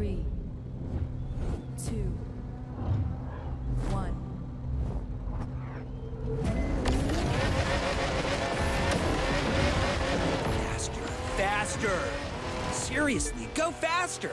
Three, two, one. Faster, faster! Seriously, go faster!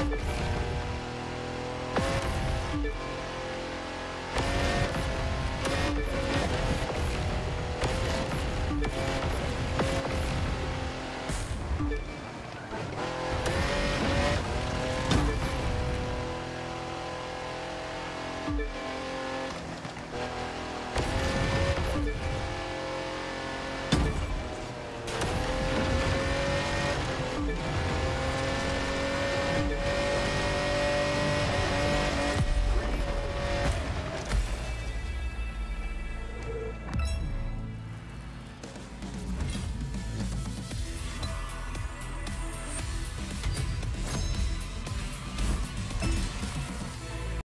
you